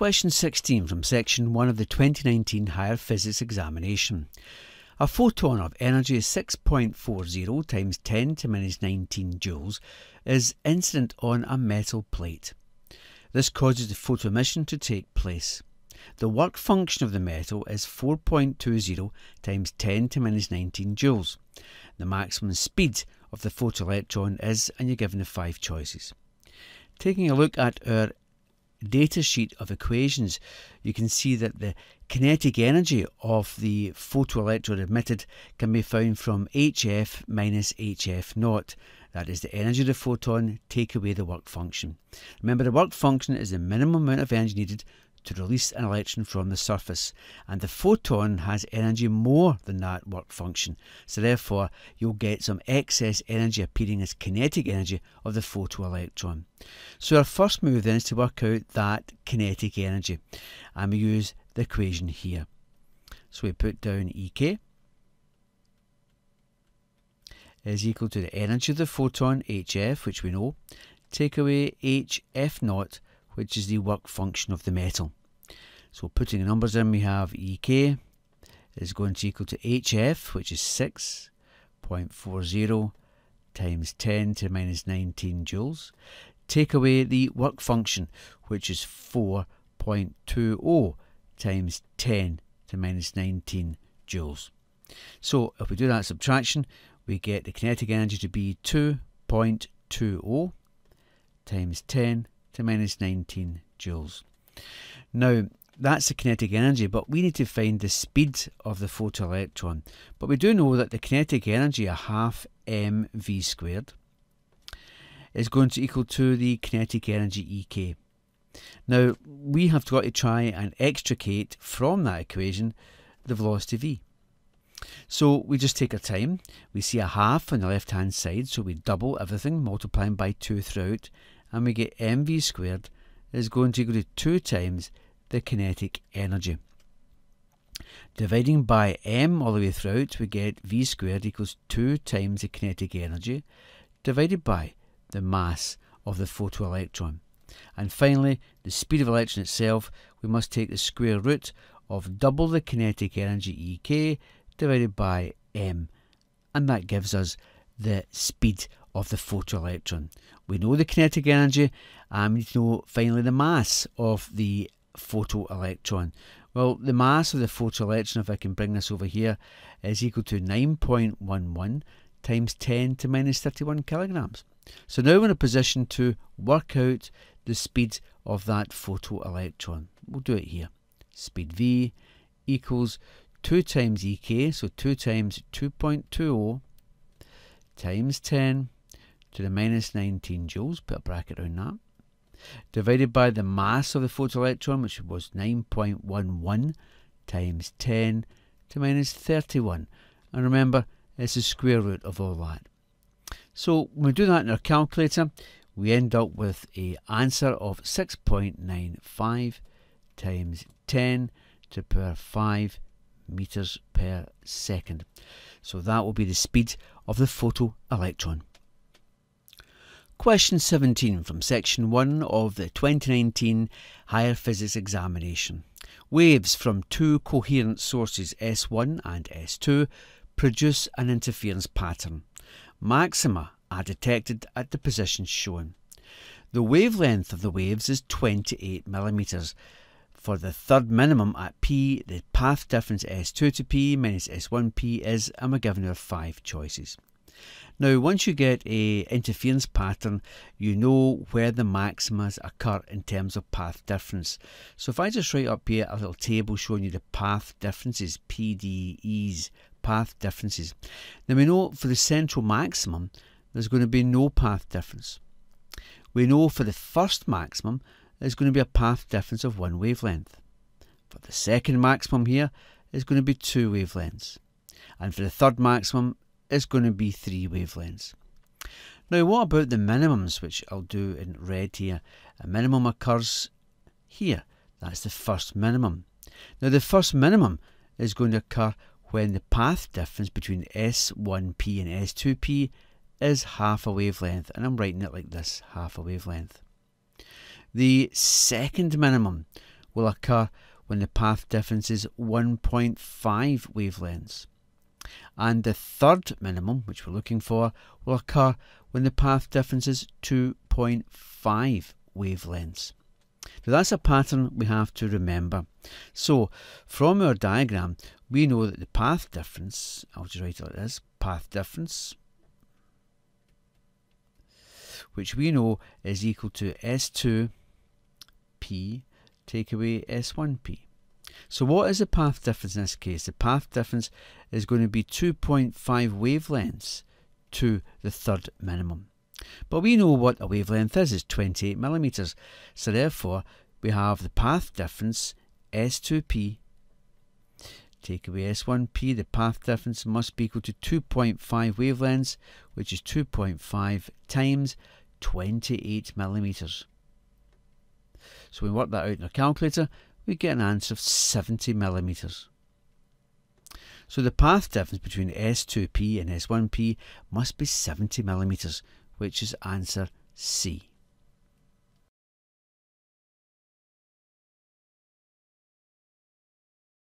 Question 16 from section 1 of the 2019 Higher Physics examination. A photon of energy 6.40 times 10 to minus 19 joules is incident on a metal plate. This causes the photoemission to take place. The work function of the metal is 4.20 times 10 to minus 19 joules. The maximum speed of the photoelectron is, and you're given the five choices. Taking a look at our data sheet of equations, you can see that the kinetic energy of the photoelectron emitted can be found from HF minus HF naught. That is the energy of the photon, take away the work function. Remember, the work function is the minimum amount of energy needed to release an electron from the surface, and the photon has energy more than that work function. So therefore, you'll get some excess energy appearing as kinetic energy of the photoelectron. So our first move then is to work out that kinetic energy, and we use the equation here. So we put down EK is equal to the energy of the photon, HF, which we know, take away HF naught, which is the work function of the metal. So putting the numbers in, we have EK is going to equal to HF, which is 6.40 times 10 to minus 19 joules. Take away the work function, which is 4.20 times 10 to minus 19 joules. So if we do that subtraction, we get the kinetic energy to be 2.20 times 10 to minus 19 joules. Now, that's the kinetic energy, but we need to find the speed of the photoelectron. But we do know that the kinetic energy, a half mv squared, is going to equal to the kinetic energy Ek. Now, we have got to try and extricate from that equation the velocity v. So we just take our time. We see a half on the left hand side, so we double everything, multiplying by 2 throughout, and we get mv squared is going to equal to 2 times the kinetic energy. Dividing by m all the way throughout, we get v squared equals 2 times the kinetic energy divided by the mass of the photoelectron. And finally, the speed of electron itself, we must take the square root of double the kinetic energy Ek divided by m. And that gives us the speed of the photoelectron. We know the kinetic energy and we need to know finally the mass of the photoelectron. Well, the mass of the photoelectron, if I can bring this over here, is equal to 9.11 times 10 to minus 31 kilograms. So now we're in a position to work out the speed of that photoelectron. We'll do it here. Speed v equals 2 times ek, so 2 times 2.20 times 10 to the minus 19 joules, put a bracket around that, divided by the mass of the photoelectron, which was 9.11 times 10 to minus 31. And remember, it's the square root of all that. So when we do that in our calculator, we end up with a answer of 6.95 times 10 to power 5 meters per second. So that will be the speed of the photoelectron. Question 17 from section 1 of the 2019 Higher Physics examination. Waves from two coherent sources S1 and S2 produce an interference pattern. Maxima are detected at the positions shown. The wavelength of the waves is 28 millimeters. For the third minimum at P, the path difference S2 to P minus S1P is, and we're given our five choices. Now, once you get a interference pattern, you know where the maximas occur in terms of path difference. So if I just write up here a little table showing you the path differences, PDEs, path differences, then we know for the central maximum, there's going to be no path difference. We know for the first maximum, there's going to be a path difference of one wavelength. For the second maximum here, here, is going to be two wavelengths. And for the third maximum, is going to be three wavelengths. Now what about the minimums, which I'll do in red here? A minimum occurs here. That's the first minimum. Now the first minimum is going to occur when the path difference between S1p and S2p is half a wavelength. And I'm writing it like this, half a wavelength. The second minimum will occur when the path difference is 1.5 wavelengths. And the third minimum, which we're looking for, will occur when the path difference is 2.5 wavelengths. So that's a pattern we have to remember. So from our diagram, we know that the path difference, I'll just write it like this, path difference, which we know is equal to S2P take away S1P. So what is the path difference in this case? The path difference is going to be 2.5 wavelengths to the third minimum. But we know what a wavelength is, is 28 millimeters. So therefore, we have the path difference S2P take away S1P, the path difference must be equal to 2.5 wavelengths, which is 2.5 times 28 millimeters. So we work that out in our calculator, we get an answer of 70 millimeters. So the path difference between S2P and S1P must be 70 millimeters, which is answer C.